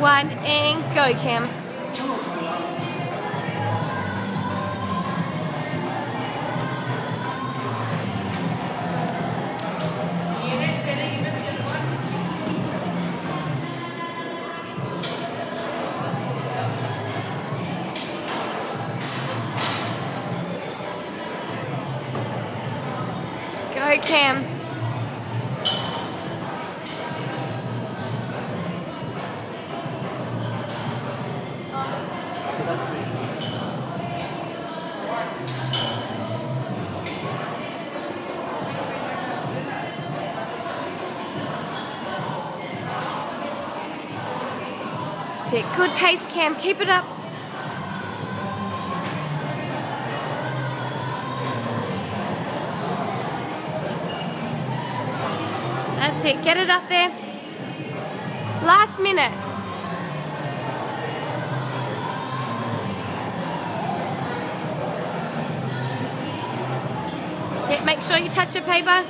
one, and go, Cam. Go, Cam. That's it. Good pace, Cam. Keep it up. That's it. Get it up there. Last minute. Make sure you touch your paper.